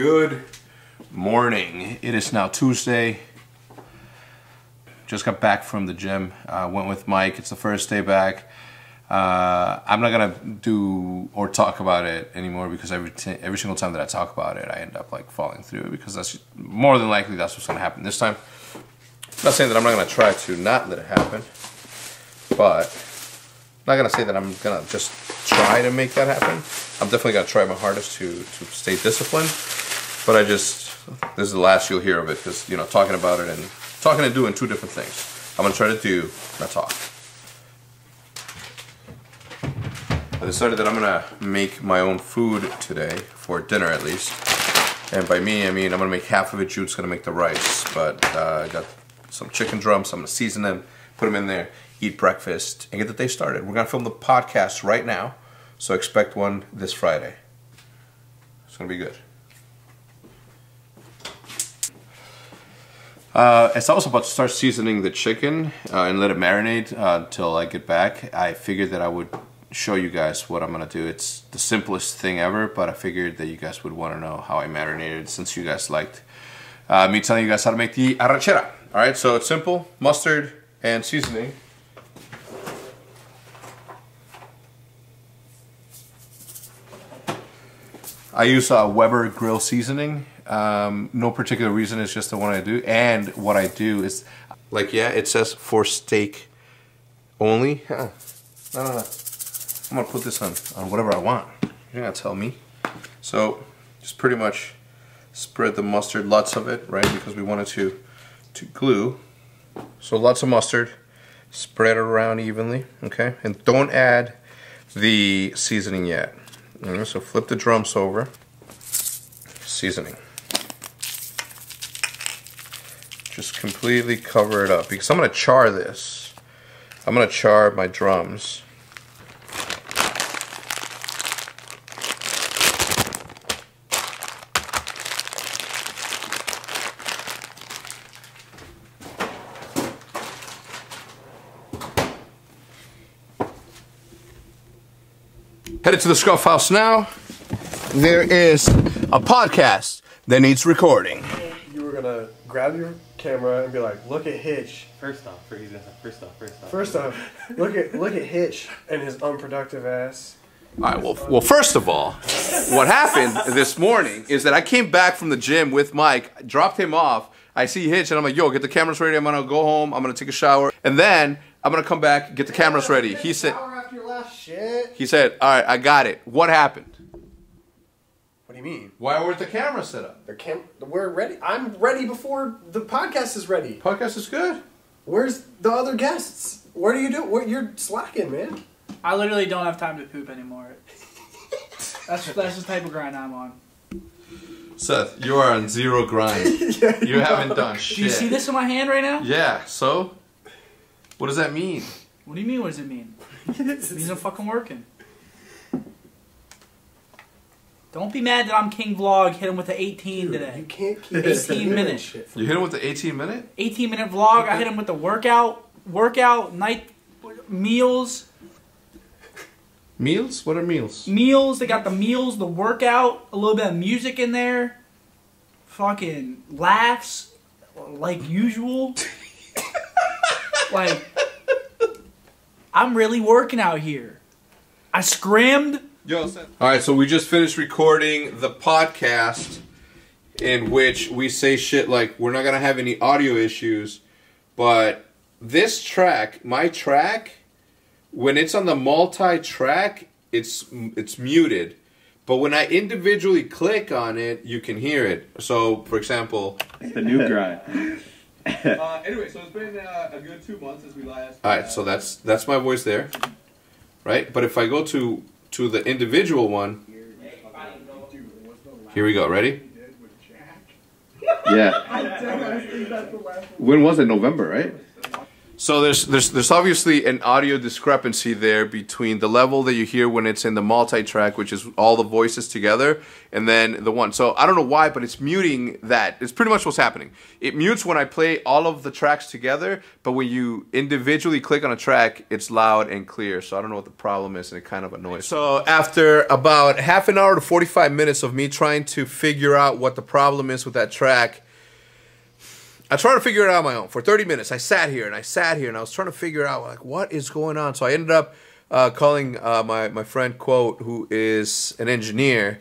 Good morning. It is now Tuesday. Just got back from the gym. Uh, went with Mike. It's the first day back. Uh, I'm not gonna do or talk about it anymore because every every single time that I talk about it, I end up like falling through because that's more than likely that's what's gonna happen this time. I'm not saying that I'm not gonna try to not let it happen, but not gonna say that I'm gonna just try to make that happen. I'm definitely gonna try my hardest to to stay disciplined, but I just this is the last you'll hear of it because you know talking about it and talking and doing two different things. I'm gonna try to do not talk. I decided that I'm gonna make my own food today for dinner at least. And by me, I mean I'm gonna make half of it. Jude's gonna make the rice, but uh, I got some chicken drums. I'm gonna season them, put them in there, eat breakfast, and get the day started. We're gonna film the podcast right now, so expect one this Friday. It's gonna be good. Uh, as I was about to start seasoning the chicken uh, and let it marinate uh, until I get back, I figured that I would show you guys what I'm gonna do. It's the simplest thing ever, but I figured that you guys would want to know how I marinated since you guys liked uh, me telling you guys how to make the arrachera. All right, so it's simple: mustard and seasoning. I use uh, Weber grill seasoning. Um, no particular reason, it's just the one I do. And what I do is, like, yeah, it says for steak only. Huh. No, no, no. I'm gonna put this on, on whatever I want. You're gonna tell me. So, just pretty much spread the mustard, lots of it, right? Because we wanted to, to glue. So lots of mustard, spread it around evenly, okay? And don't add the seasoning yet. So flip the drums over. Seasoning. Just completely cover it up because I'm gonna char this. I'm gonna char my drums. Headed to the SCUF House now. There is a podcast that needs recording. You were gonna grab your camera and be like, "Look at Hitch." First off, first off, first off, first off. First off, look at look at Hitch and his unproductive ass. All right. Well, well. First of all, what happened this morning is that I came back from the gym with Mike, dropped him off. I see Hitch, and I'm like, "Yo, get the cameras ready. I'm gonna go home. I'm gonna take a shower, and then I'm gonna come back, get the cameras ready." He said, Hour after your last shit. "He said, all right, I got it. What happened? What do you mean? Why weren't the cameras set up? The cam. We're ready. I'm ready before the podcast is ready. Podcast is good. Where's the other guests? What do you do? What you're slacking, man? I literally don't have time to poop anymore. That's that's the type of grind I'm on. Seth, you are on zero grind. yeah, You haven't done Do shit. you see this in my hand right now? Yeah. So, what does that mean? What do you mean? What does it mean? It means I'm fucking working. Don't be mad that I'm King Vlog. Hit him with the 18 Dude, today. You can't keep 18 minutes. You hit him with the 18 minute. 18 minute vlog. I hit him with the workout, workout night meals, Meals? What are meals? meals. They got the meals, the workout, a little bit of music in there. Fucking laughs, like usual. like, I'm really working out here. I scrimmed. Yo, All right, so we just finished recording the podcast in which we say shit like we're not gonna have any audio issues, but this track, my track, when it's on the multi-track, it's it's muted. But when I individually click on it, you can hear it. So, for example, the new grind. Uh, anyway, so it's been uh, a good two months since we last. all right, so that's that's my voice there, right? But if I go to to the individual one, here we go. Ready? Yeah. When was it? November, right? So there's there's there's obviously an audio discrepancy there between the level that you hear when it's in the multi-track, which is all the voices together, and then the one. So I don't know why, but it's muting that. It's pretty much what's happening. It mutes when I play all of the tracks together, but when you individually click on a track, it's loud and clear. So I don't know what the problem is, and it kind of annoys. So after about half an hour to 45 minutes of me trying to figure out what the problem is with that track. I tried to figure it out on my own for 30 minutes. I sat here and I sat here and I was trying to figure out like what is going on. So I ended up uh, calling uh, my my friend Quote, who is an engineer,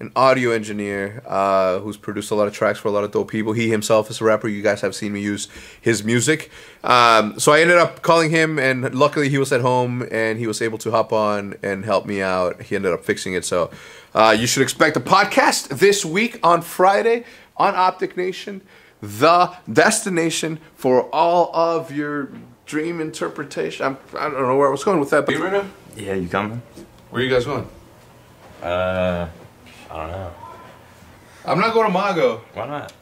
an audio engineer, uh, who's produced a lot of tracks for a lot of dope people. He himself is a rapper. You guys have seen me use his music. Um, so I ended up calling him, and luckily he was at home and he was able to hop on and help me out. He ended up fixing it. So uh, you should expect a podcast this week on Friday on Optic Nation the destination for all of your dream interpretation. I'm, I don't know where I was going with that. But right now, Yeah, you coming? where are you guys going? Uh, I don't know. I'm not going to Mago. Why not?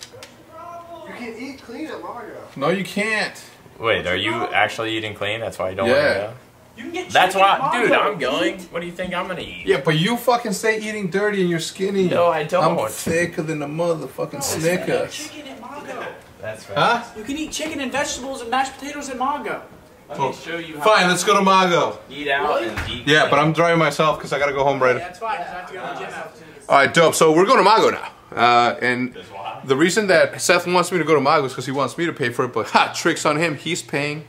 You can eat clean at Mago. No, you can't. Wait, are you actually eating clean? That's why you don't Yeah. want to go? You can get That's why, at dude, I'm going. What do you think I'm gonna eat? Yeah, but you fucking stay eating dirty and you're skinny. No, I don't. I'm thicker than a motherfucking snicker. Chicken at Mongo. That's right. Huh? You can eat chicken and vegetables and mashed potatoes at Mongo. Let me show you how Fine, let's go to Mago. eat out and eat Yeah, but I'm driving myself because I gotta go home right. That's fine. 'cause I have to go to the gym after. All right, dope. So we're going to Mago now. Uh, and the reason that Seth wants me to go to Mago is because he wants me to pay for it. But ha, tricks on him. He's paying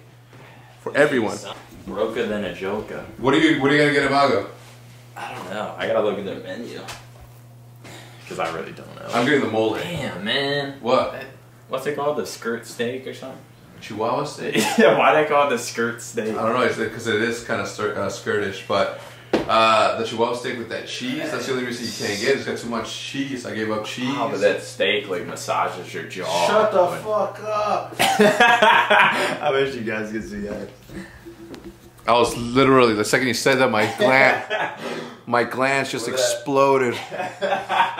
for everyone. Broker than a joker. What are you What are you gonna get at Mago? I don't know. I gotta look at their menu. Because I really don't know. I'm getting the molar. Damn, man. What? What's it called? The skirt steak or something? Chihuahua steak? yeah, why they call it the skirt steak? I don't know. It's because it is kind of stir, uh, skirtish, but uh, the Chihuahua steak with that cheese. That's the only reason you can't get. it. It's got too much cheese. I gave up cheese. Oh, but that steak like massages your jaw. Shut the When- fuck up. I wish you guys could see that. I was literally the second you said that, my gland, my glands just Look that. exploded.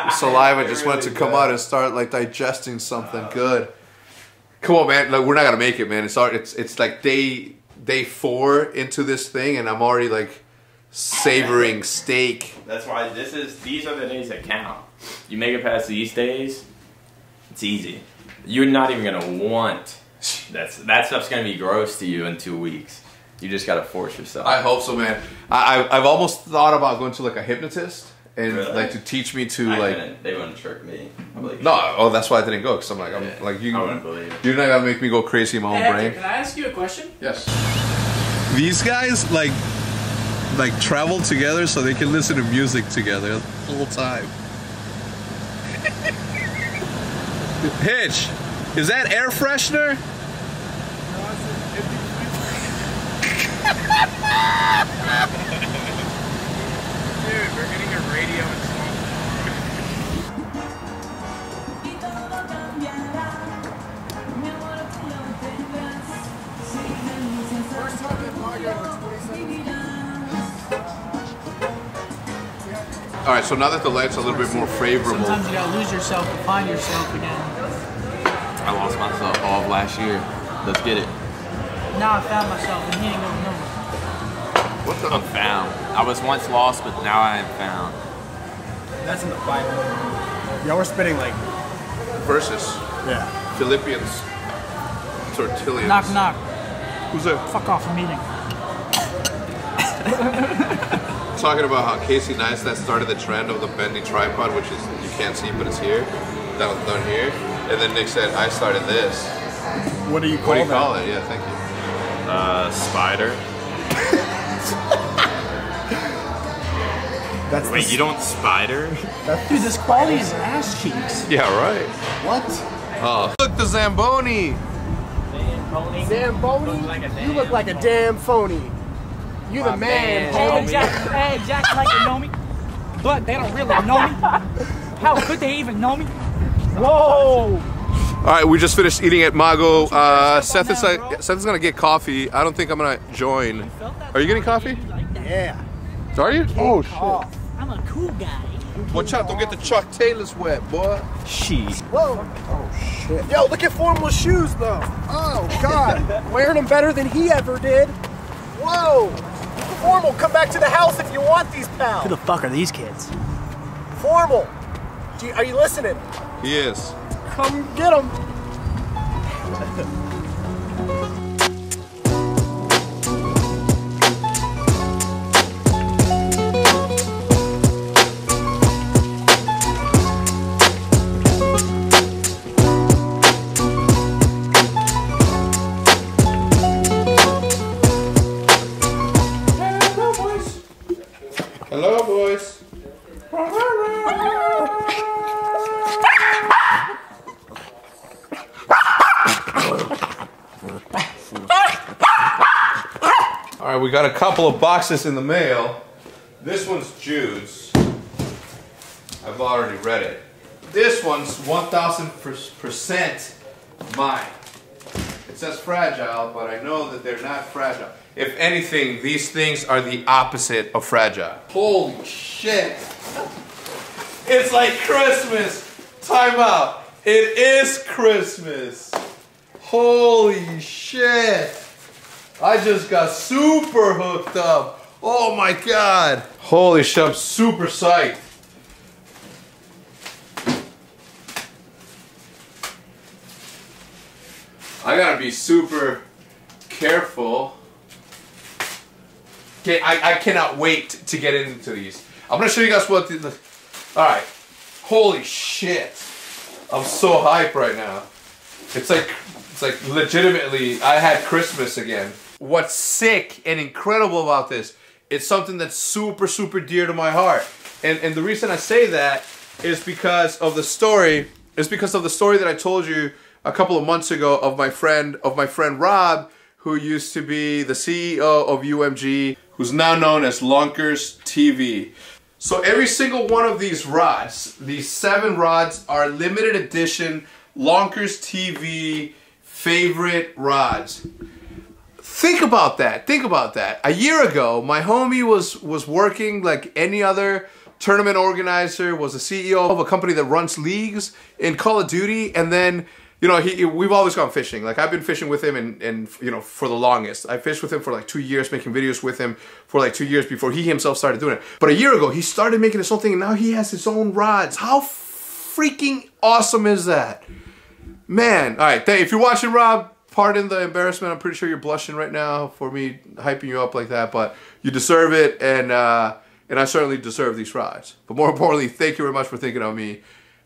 Saliva just went to come out and start like digesting something good. Come on, man! Like we're not gonna make it, man. It's already, it's it's like day day four into this thing, and I'm already like savoring steak. That's why this is. These are the days that count. You make it past these days, it's easy. You're not even gonna want. That's that stuff's gonna be gross to you in two weeks. You just gotta force yourself. I hope so, man. I I've almost thought about going to like a hypnotist and Really? like to teach me to I like. couldn't- they wouldn't trick me. I'm like, No, oh, that's why I didn't go because I'm like I'm Yeah. like you. I wouldn't believe. You're not gonna make me go crazy in my own Hey, brain. Can I ask you a question? Yes. These guys like like travel together so they can listen to music together the whole time. Hitch, is that air freshener? Tendrás. Si renuncias a tu vivirás. All right, so now that the light's a little bit more favorable, Sometimes you gotta lose yourself to find yourself again. I lost myself all of last year. Let's get it. Now I found myself and he ain't gonna know. what the? I'm found. I was once lost, but now I am found. That's in the Bible. Y'all were spitting like, verses. yeah. Philippians, tortillions. Knock knock. Who's that? Fuck off a meeting. Talking about how Casey Neistat started the trend of the bendy tripod, which is you can't see, but it's here, down down here. And then Nick said, "I started this." What do you call What do you that? call it? Yeah, thank you. Uh, spider. That's the Wait, you don't spider? Dude, this quality is ass cheeks. Yeah, right. What? Oh, look, the Zamboni. Zamboni? zamboni You look like a damn phony. You the man, Hey, Jack, hey, exactly like you know me. But they don't really know me. How could they even know me? Whoa! All right, we just finished eating at Mago. Uh, Seth is now, like. Seth is gonna get coffee. I don't think I'm gonna join. Are you getting coffee? Yeah. Are you? Oh shit. I'm a cool guy. Watch out, don't get the Chuck Taylors wet, boy. Sheesh. Whoa. Oh shit. Yo, look at Formal's shoes though. Oh god. Wearing them better than he ever did. Whoa. Formal, come back to the house if you want these pals. Who the fuck are these kids? Formal. Do you, are you listening? He is. Come get them. Right, we got a couple of boxes in the mail. This one's Jude's. I've already read it. This one's 1000% mine. It says fragile, but I know that they're not fragile. If anything, these things are the opposite of fragile. Holy shit. It's like Christmas. Time out. It is Christmas. Holy shit. I just got super hooked up. Oh my god. Holy shit, I'm super psyched. I gotta be super careful. Okay, I, I cannot wait to get into these. I'm gonna show you guys what the, the Alright. Holy shit. I'm so hyped right now. It's like it's like legitimately I had Christmas again. What's sick and incredible about this, it's something that's super, super dear to my heart. And and the reason I say that is because of the story, is because of the story that I told you a couple of months ago of my friend of my friend Rob, who used to be the CEO of UMG, who's now known as Lunkers TV. So every single one of these rods, these seven rods are limited edition Lunkers TV favorite rods. Think about that. Think about that. A year ago, my homie was was working like any other tournament organizer, was the CEO of a company that runs leagues in Call of Duty, and then you know he we've always gone fishing. Like I've been fishing with him and and you know for the longest. I fished with him for like two years, making videos with him for like two years before he himself started doing it. But a year ago, he started making his own thing, and now he has his own rods. How freaking awesome is that? Man, all right. If you're watching, Rob, pardon the embarrassment. I'm pretty sure you're blushing right now for me hyping you up like that, but you deserve it, and uh, and I certainly deserve these rides. But more importantly, thank you very much for thinking of me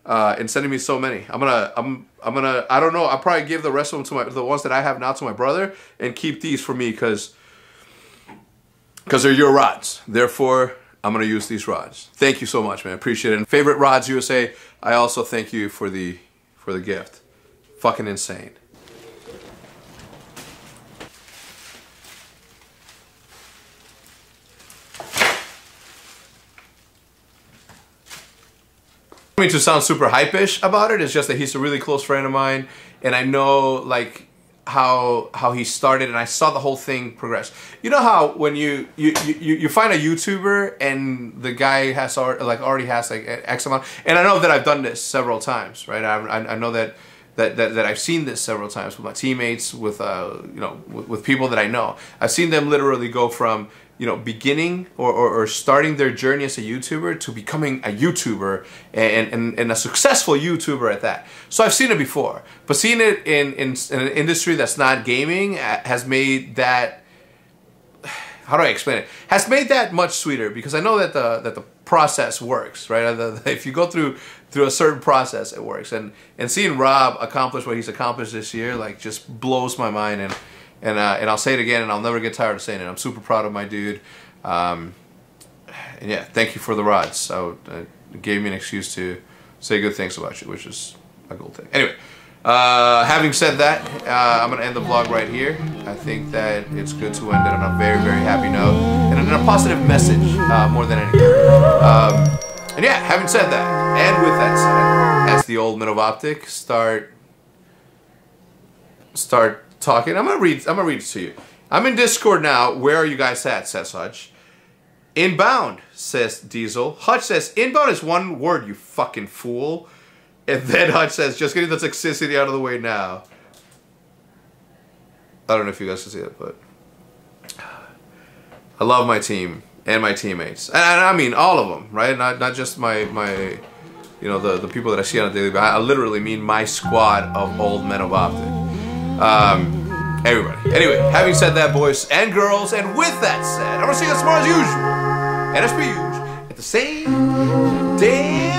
uh, and sending me so many. I'm gonna, I'm, I'm gonna, I don't know. I'll probably give the rest of them to my, the ones that I have now to my brother, and keep these for me because, because they're your rods. Therefore, I'm gonna use these rods. Thank you so much, man. Appreciate it. And favorite rods USA. I also thank you for the, for the gift. Fucking insane. Mean to sound super hype-ish about it. It's just that he's a really close friend of mine, and I know like how how he started, and I saw the whole thing progress. You know how when you you you, you find a YouTuber and the guy has like already has like X amount, and I know that I've done this several times, right? I I, I know that. That, that, that I've seen this several times with my teammates, with uh, you know, with, with people that I know. I've seen them literally go from you know, beginning or, or, or, starting their journey as a YouTuber to becoming a YouTuber and, and, and a successful YouTuber at that. So I've seen it before, but seeing it in, in, in an industry that's not gaming uh, has made that, how do I explain it? Has made that much sweeter because I know that the, that the process works, right? If you go through through a certain process, it works. And and seeing Rob accomplish what he's accomplished this year, like, just blows my mind. And and uh, and I'll say it again, and I'll never get tired of saying it. I'm super proud of my dude. Um, and yeah, thank you for the rods. So uh, it gave me an excuse to say good things about you, which is a cool thing. Anyway, uh, having said that, uh, I'm gonna end the vlog right here. I think that it's good to end it on a very, very happy note and in a positive message uh, more than anything. Um, and yeah, having said that, and with that said, as the old men of optic start start talking. I'm gonna read. I'm gonna read it to you. I'm in Discord now. Where are you guys at, Sessuch? Inbound, says Diesel. Hutch says, inbound is one word, you fucking fool. And then Hutch says, just getting the toxicity out of the way now. I don't know if you guys can see it, but I love my team and my teammates, and, and I mean all of them, right? Not not just my my, you know, the the people that I see on a daily basis. I literally mean my squad of old men of Optic. Um, everybody. Anyway, having said that, boys and girls, and with that said, I'm gonna see you tomorrow as usual, and as per usual, at the same damn